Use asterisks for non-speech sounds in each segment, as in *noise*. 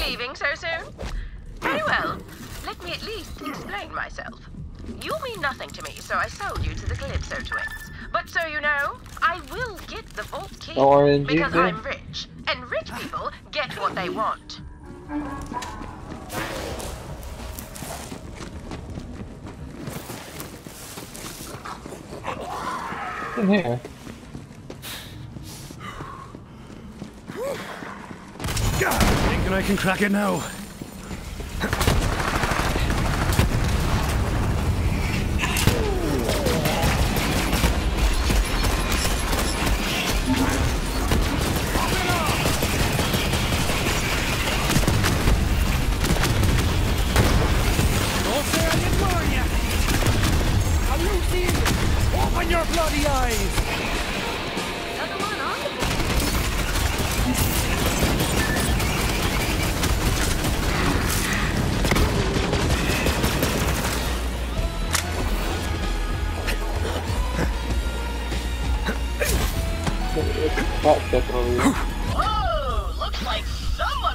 Leaving so soon? Very well. Let me at least explain myself. You mean nothing to me, so I sold you to the Calypso twins. But so you know, I will get the vault key oh, Orange because is? I'm rich, and rich people get what they want. in here. Thinking I can crack it now.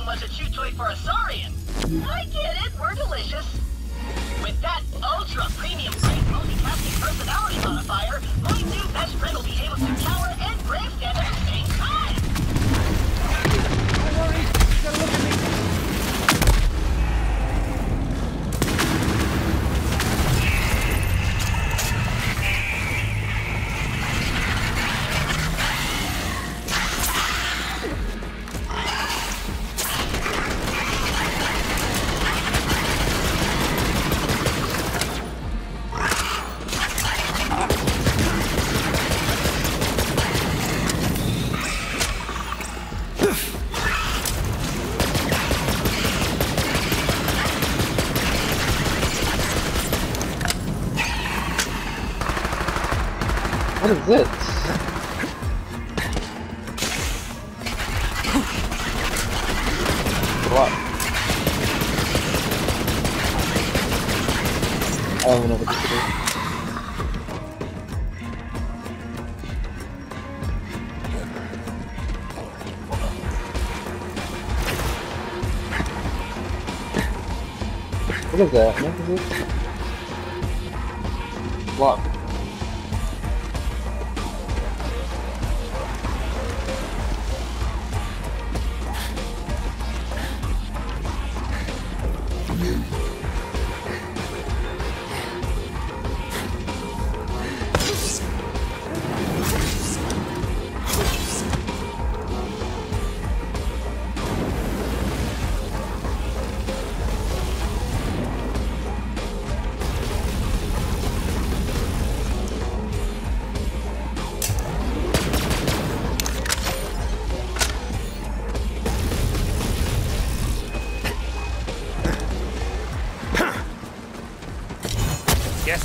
Was a chew toy for a saurian. I get it, we're delicious. With that ultra premium grade multicasting personality modifier, my new best friend will be able to tower and grandstand at the same time. Worry. What is that? What is this?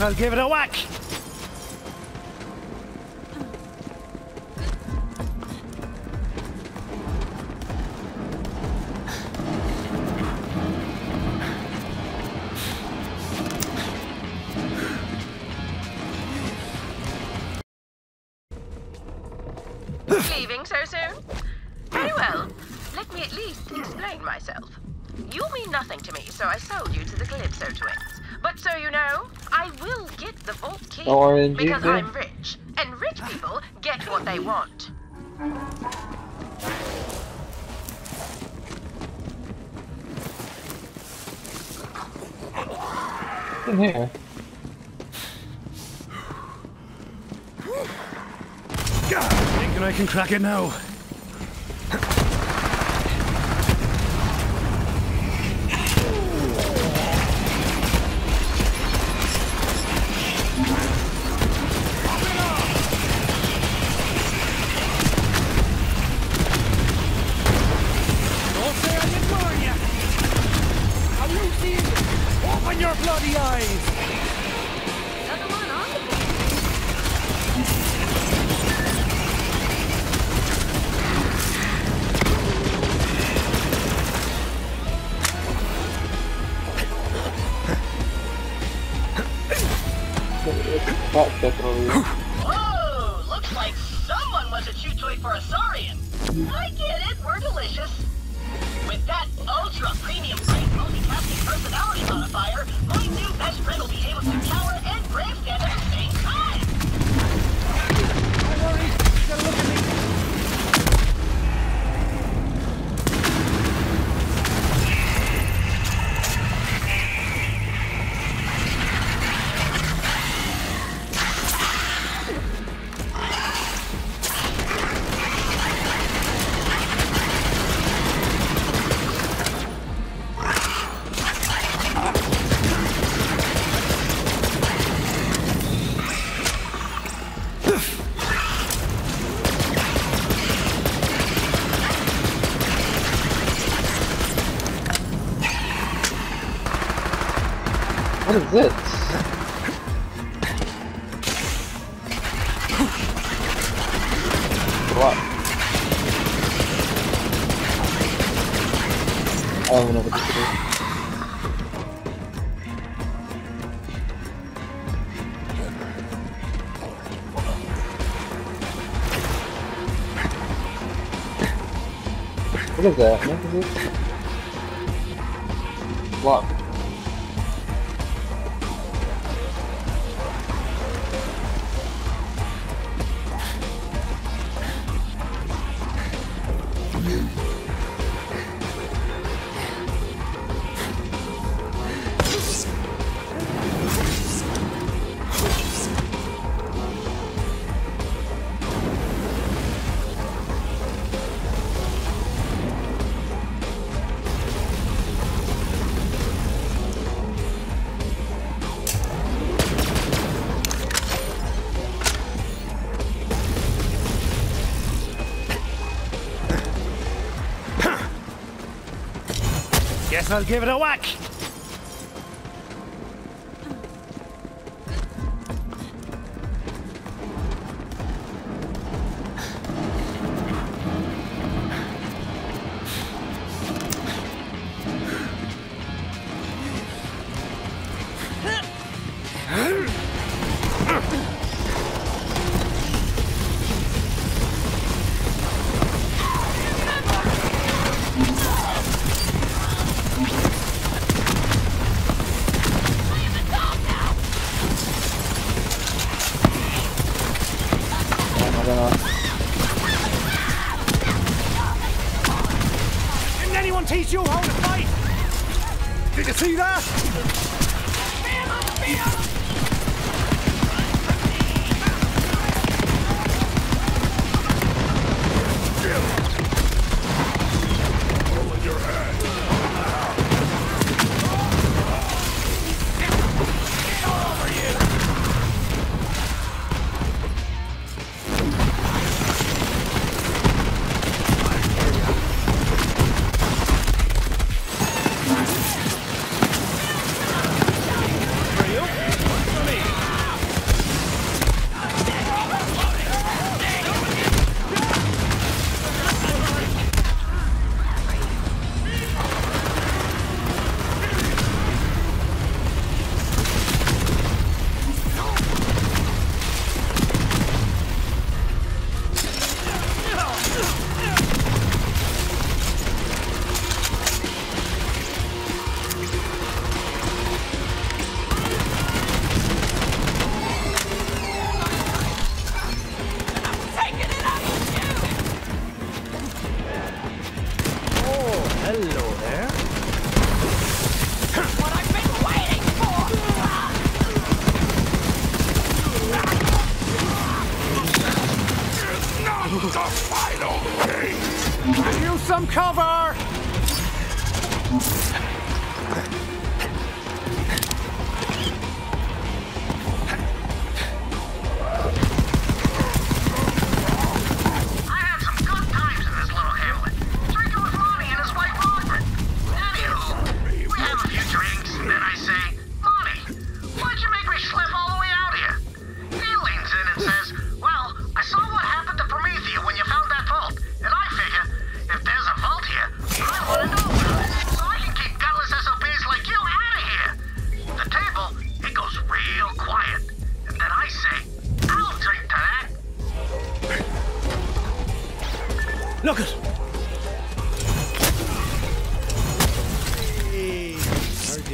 I'll give it a whack. Leaving so soon? Very well. Let me at least explain myself. You mean nothing to me, so I sold you to the Calypso twins. But so you know, I will get the vault key Orange because is it? I'm rich, and rich people get what they want. in here. Thinking I can crack it now. What is that? What is this? Lock. I'll give it a whack.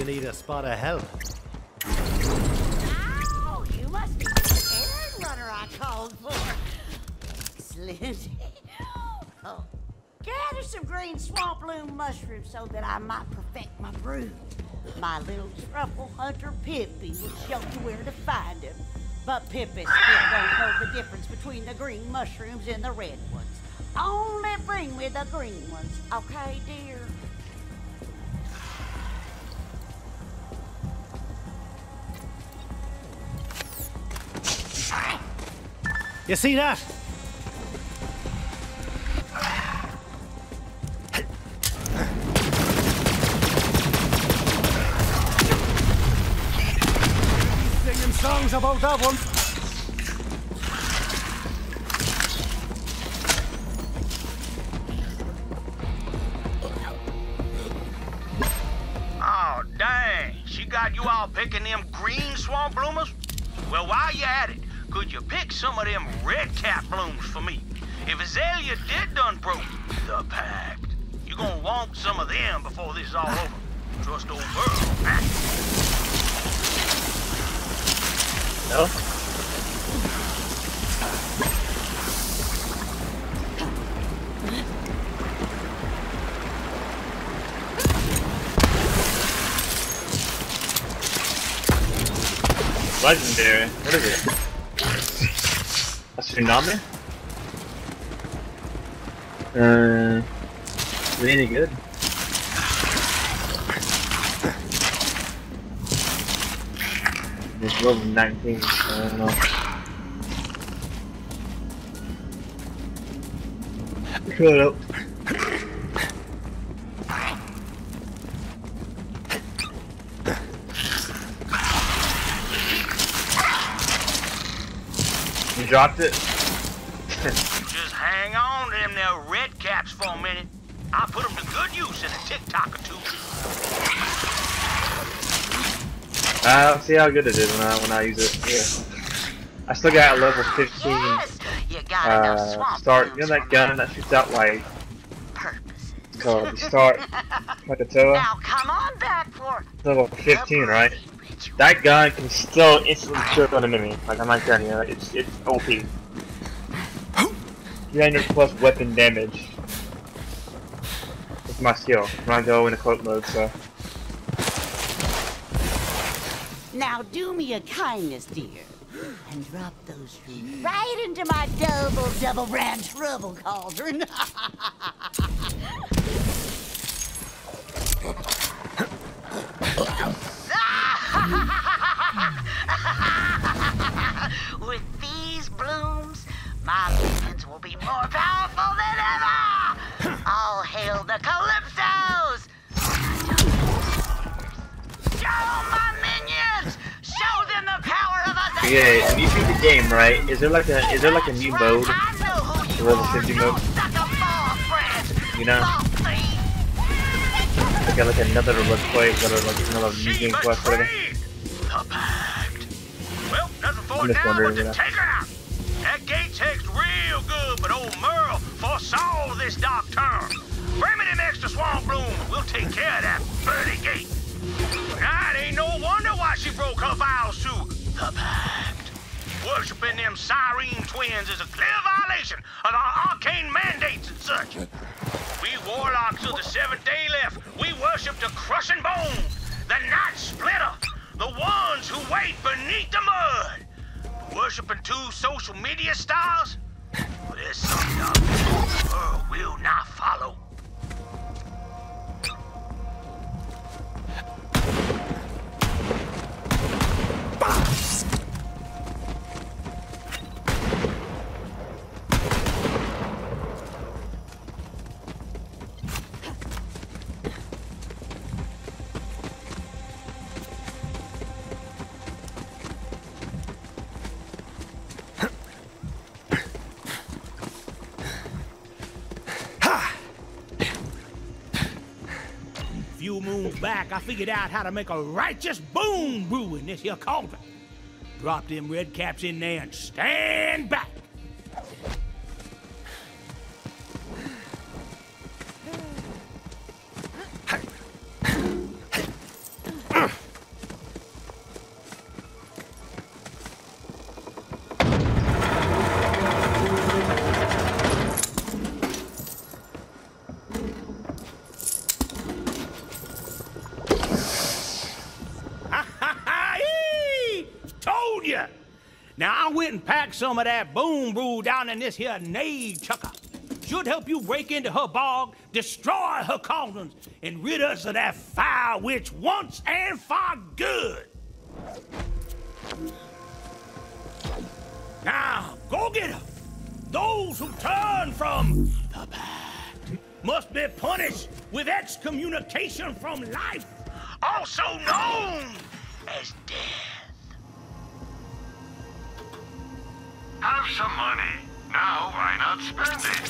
You need a spot of help. Ow! You must be the runner I called for. Oh, gather some green swamp loom mushrooms so that I might perfect my brew. My little truffle hunter Pippi will show you where to find them. But Pippi still don't know the difference between the green mushrooms and the red ones. Only bring me the green ones, okay, dear? You see that? news about that one. Oh, dang. She got you all picking them green swamp bloomers? Well, while you at it, could you pick some of them red cap blooms for me? If Azalea did done broke the pact, you're gonna want some of them before this is all over. Trust old Burl, huh? No? Legendary. What is it? A tsunami? Uh, is it any good? It's level 19, so I don't know. It up. You dropped it? For a minute. I'll put them to good use in a TikTok or two. Uh, see how good it is when I when I use it. Yeah. I still got a level 15 Yes, you got uh, start. You know that gun that shoots out like purposes. it's called the start Krakatoa? Now come on back for Level 15, right? That gun can still instantly kill an enemy. Like I'm not telling you, it's it's OP. 300 plus weapon damage. My skill. When I go in a cloak mode, so. Now do me a kindness, dear, and drop those fruit right into my double, double brand trouble cauldron. *laughs* *laughs* With these blooms, my minions will be more powerful than ever! *laughs* All hail the Calypsos! Show my minions! Show them the power of us! Yeah, if you beat the game, right? Is there like a is there like a new mode? The level 50 mode? You know? Like, a- like another let's play, like another new game quest, whatever. betrayed the pact. Well, nothing for I'm just wondering, you know. Gate text real good, but old Burl foresaw this dark turn. Bring me them extra swamp blooms. We'll take care of that birdie gate. Now, it ain't no wonder why she broke her vows to the pact. Worshipping them Siren twins is a clear violation of our arcane mandates and such. We warlocks of the seventh day left, we worship the crushing bones, the night splitter, the ones who wait beneath the mud. Worshipping two social media stars? *laughs* Well, there's something up the world will not follow. Back, I figured out how to make a righteous boom brew in this here cauldron. Drop them red caps in there and stand back. Packed some of that boom brew down in this here nade chucker. Should help you break into her bog, destroy her cauldrons, and rid us of that foul witch once and for good. Now, go get her. Those who turn from the pact must be punished with excommunication from life. Also known as death. some money. Now, why not spend it?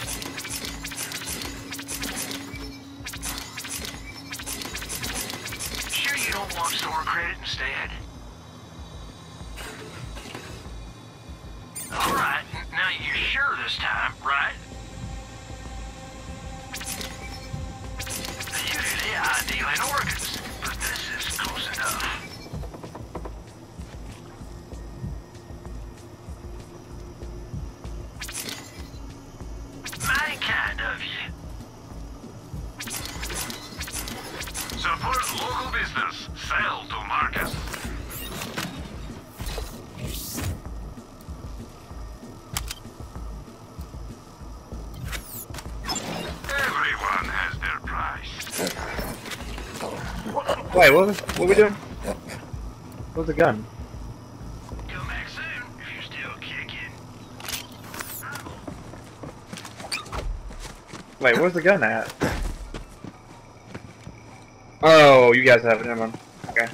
Sure you don't want store credit instead? Alright, now you're sure this time, right? You do the idea in Oregon. Wait, what? What are we doing? Where's the gun? Wait, where's the gun at? Oh, you guys have it. Never. Okay.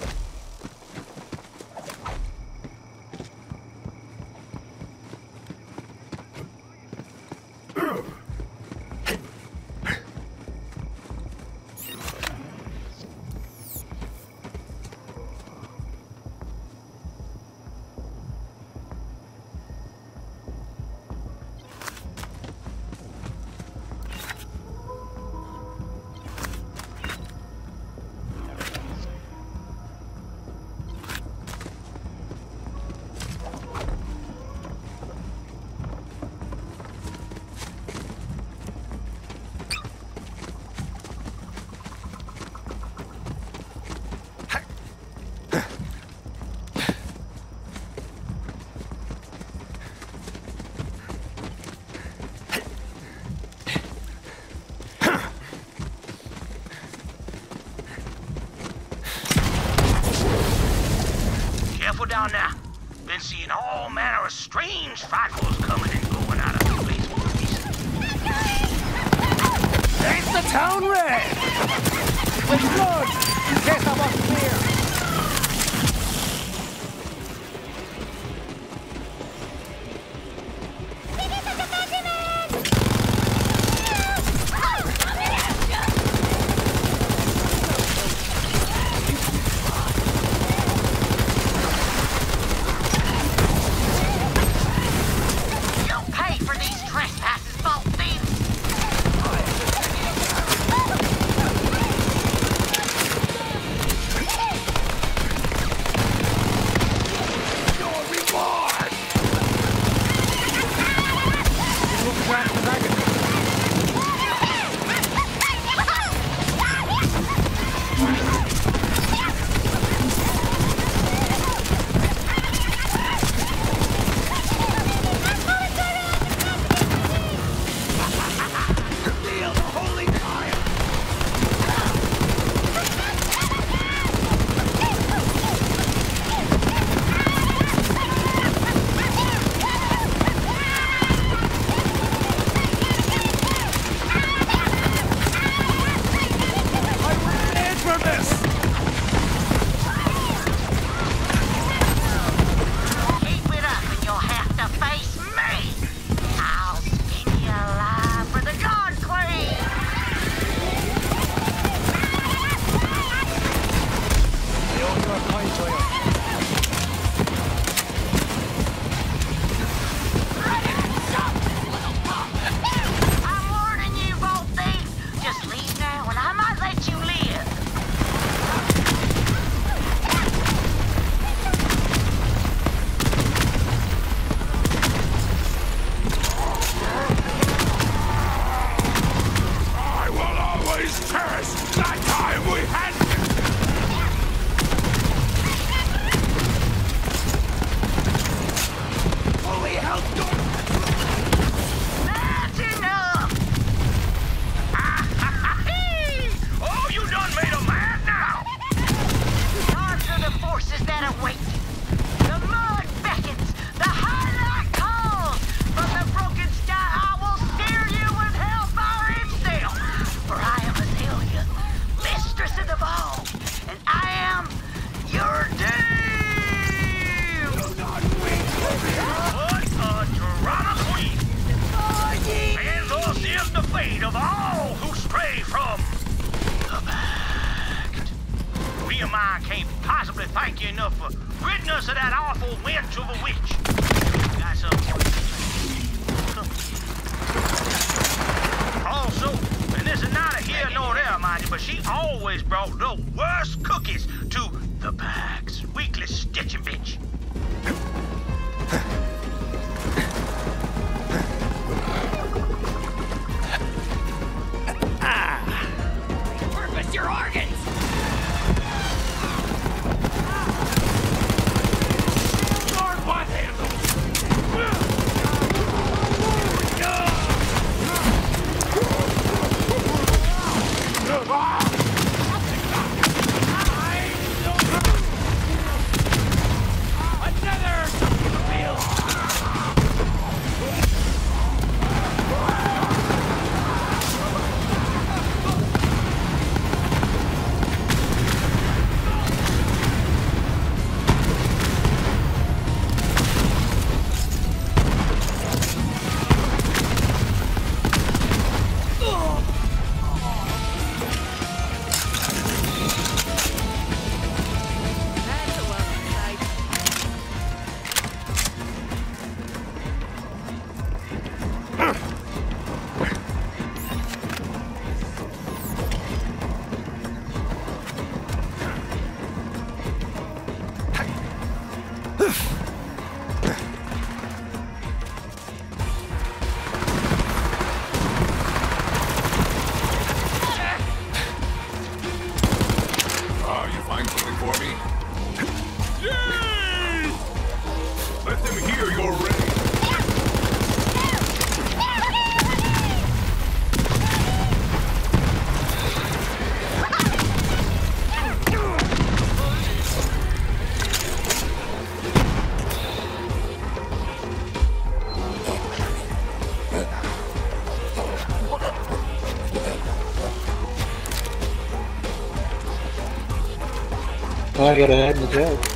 gotta head in the jail.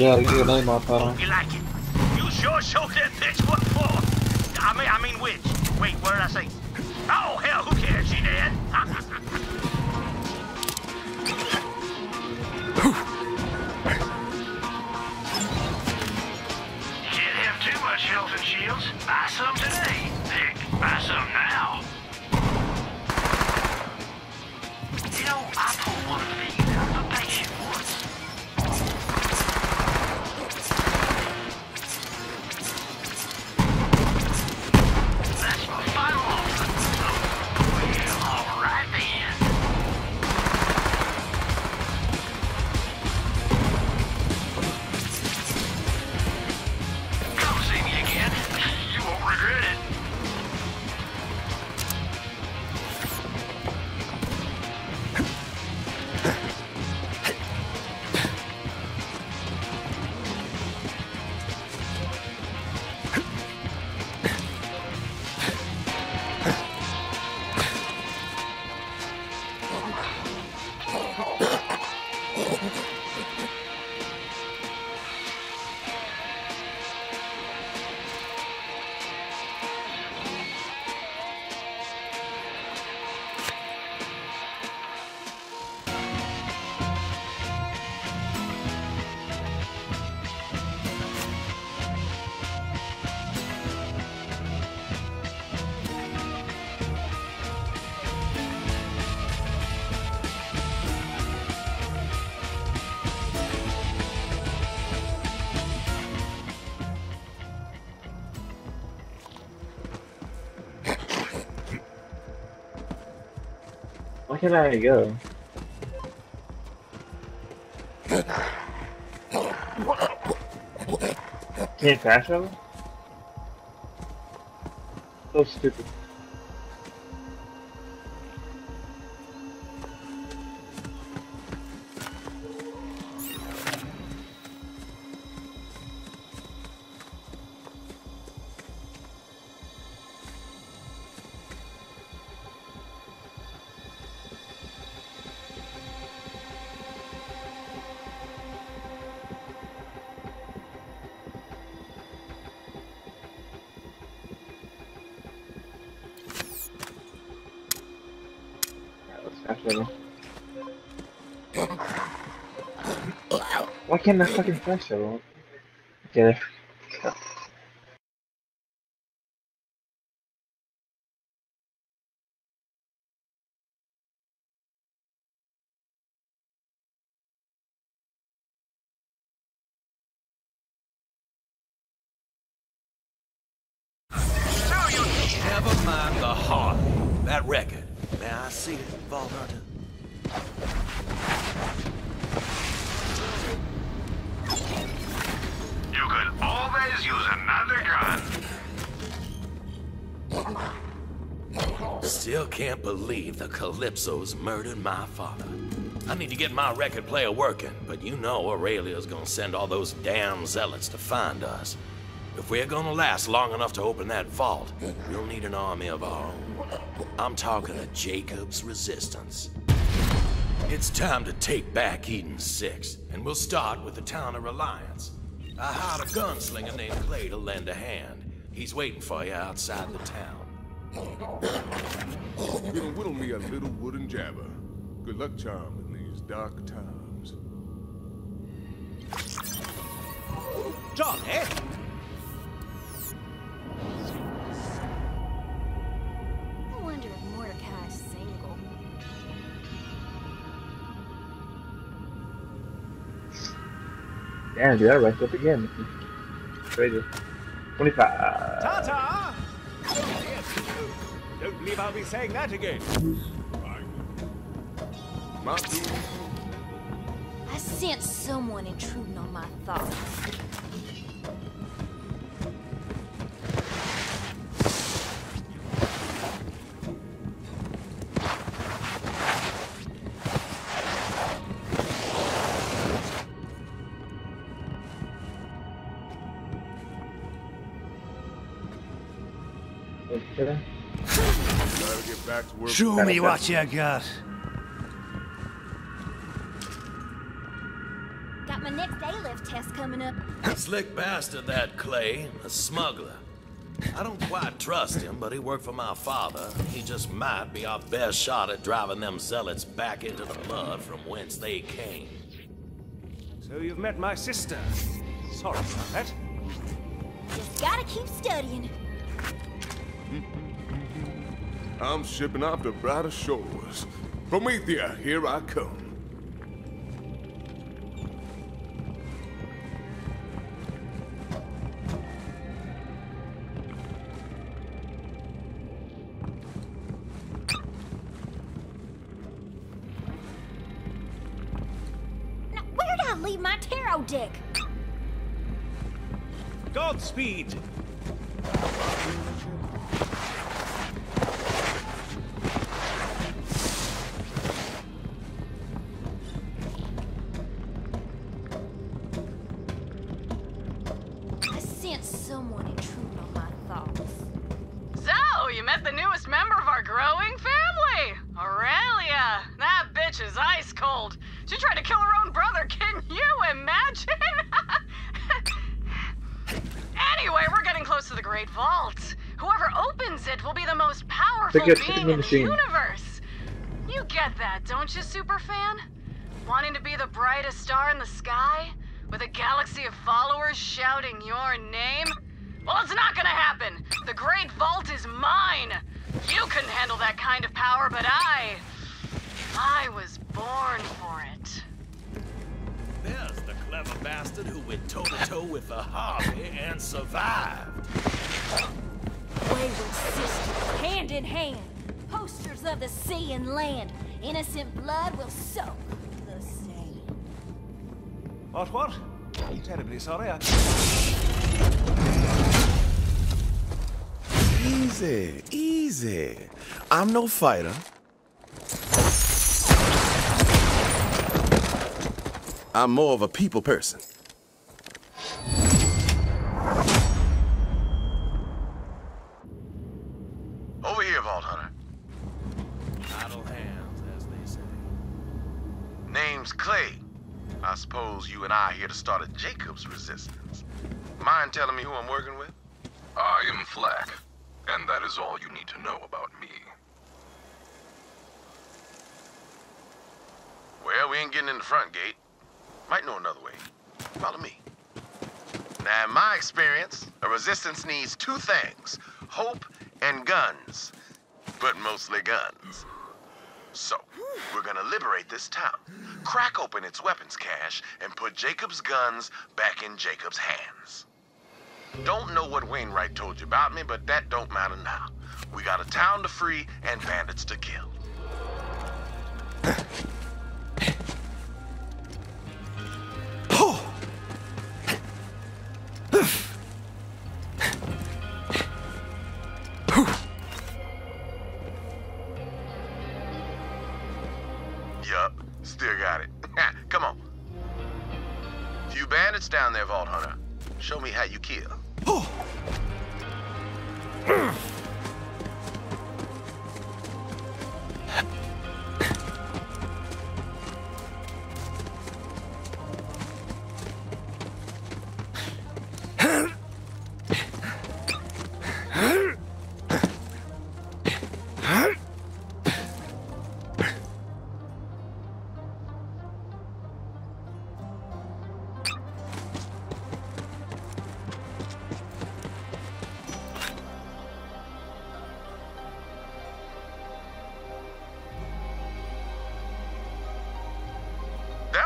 मैं घर नहीं मारता रहा हूँ Can't I go? Can't fast travel? So stupid. Can't I fucking fast travel? Okay. Never mind the heart. That record. May I see it, Vault You can always use another gun. Still can't believe the Calypsos murdered my father. I need to get my record player working, but you know Aurelia's gonna send all those damn zealots to find us. If we're gonna last long enough to open that vault, we'll need an army of our own. I'm talking a Jakobs resistance. It's time to take back Eden 6, and we'll start with the town of Reliance. I hired a gunslinger named Clay to lend a hand. He's waiting for you outside the town. Whittle, whittle me a little wooden jabber. Good luck charm in these dark times. John, eh? I wonder Damn, dude, I ranked up again. Crazy. 25. Ta-ta! Don't believe I'll be saying that again. I sense someone intruding on my thoughts. Get back to work. Show me what you got. Got my next A-lift test coming up. *laughs* Slick bastard, that Clay, a smuggler. I don't quite trust him, but he worked for my father. He just might be our best shot at driving them zealots back into the blood from whence they came. So you've met my sister. Sorry about that. Just gotta keep studying. I'm shipping off to brighter shores. Promethea, here I come. Now, where'd I leave my tarot deck? Godspeed. Powerful Take your being spinning in the machine. universe. You get that, don't you, superfan? Wanting to be the brightest star in the sky? With a galaxy of followers shouting your name? Well, it's not gonna happen. The Great Vault is mine. You couldn't handle that kind of power, but I. I was born for it. There's the clever bastard who went toe to toe with the Harvey and survived. Wayward sisters, hand in hand, posters of the sea and land, Innocent blood will soak the same. What, what? I'm Terribly sorry, I... Easy, easy. I'm no fighter. I'm more of a people person. Over here, Vault Hunter. Idle hands, as they say. Name's Clay. I suppose you and I are here to start a Jakobs resistance. Mind telling me who I'm working with? I am FL4K, and that is all you need to know about me. Well, we ain't getting in the front gate. Might know another way. Follow me. Now, in my experience, a resistance needs two things hope and guns. But mostly guns. So, we're gonna liberate this town, crack open its weapons cache, and put Jakobs guns back in Jakobs hands. Don't know what Wainwright told you about me, but that don't matter now. We got a town to free and bandits to kill.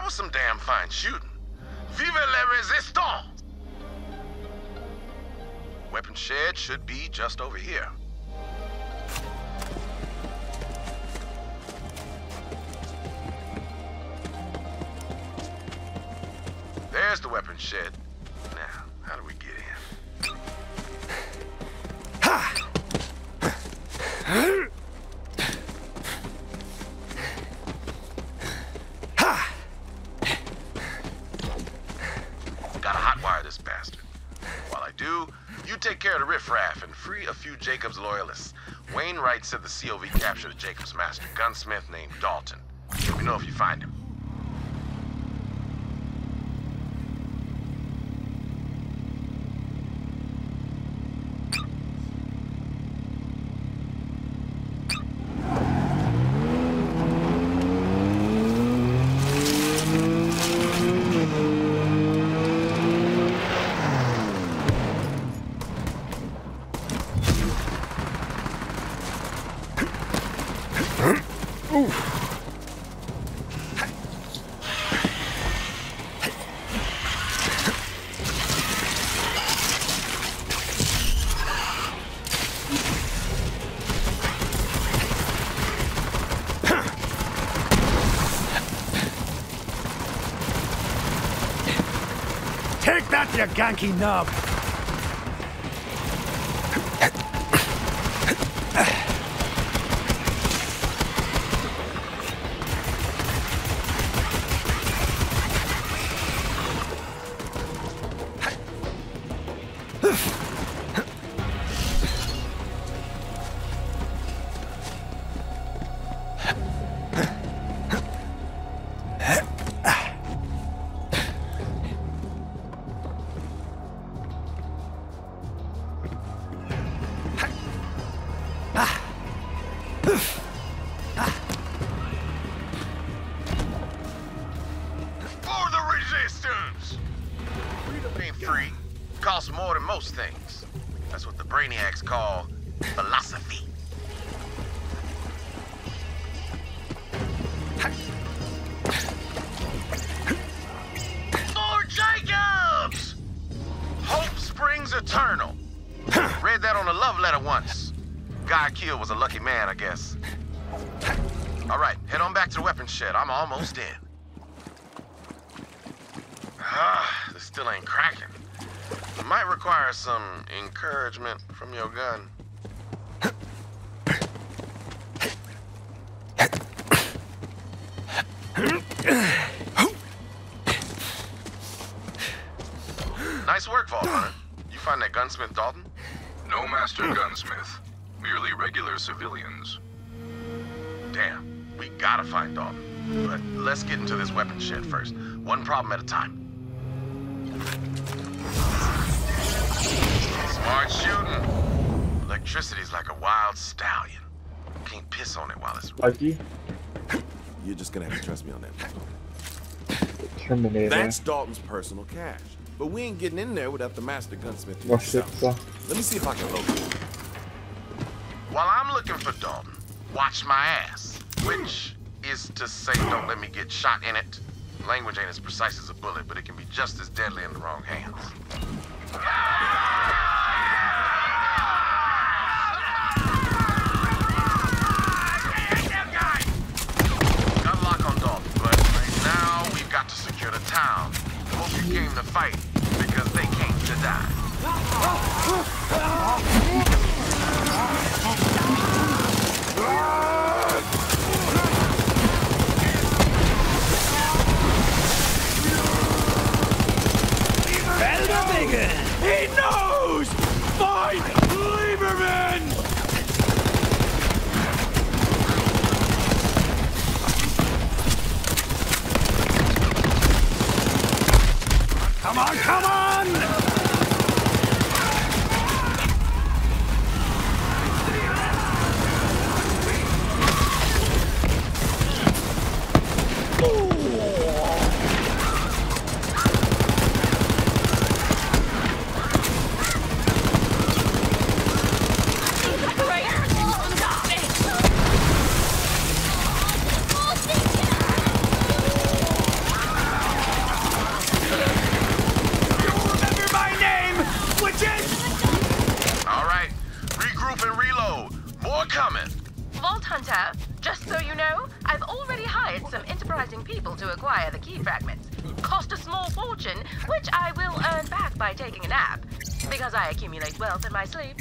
Was some damn fine shooting. Vive la resistance! Weapon shed should be just over here. There's the weapon shed. COV captured a Jakobs master gunsmith named Dalton. Let me know if you find him. Take that, you ganky nub! Lucky man, I guess. All right, head on back to the weapons shed. I'm almost in. Ah, this still ain't cracking. Might require some encouragement from your gun. Problem at a time. Smart shooting. Electricity's like a wild stallion. Can't piss on it while it's Lucky. You're just gonna have to trust me on that. Terminator. That's Dalton's personal cache. But we ain't getting in there without the master gunsmith Właśnie himself. co? Let me see if I can locate him. While I'm looking for Dalton, watch my ass. Which is to say, don't let me get shot in it. Language ain't as precise as a bullet, but it can be just as deadly in the wrong hands. A lock on Dalton, but right now we've got to secure the town. Hope you came to fight, because they came to die. *laughs* Elderbinger! My sleep.